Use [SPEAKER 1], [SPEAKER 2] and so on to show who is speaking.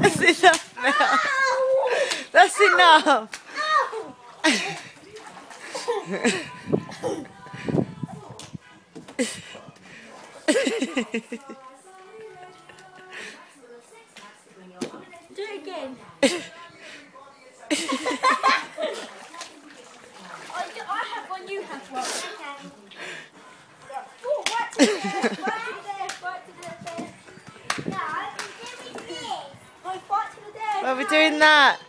[SPEAKER 1] That's enough now. That's enough.
[SPEAKER 2] Do it again. Oh, I, I have one, you have one. Oh, right to there, right to there, right to there, there. No, give me this. No, right to the there.
[SPEAKER 1] Why are we doing that?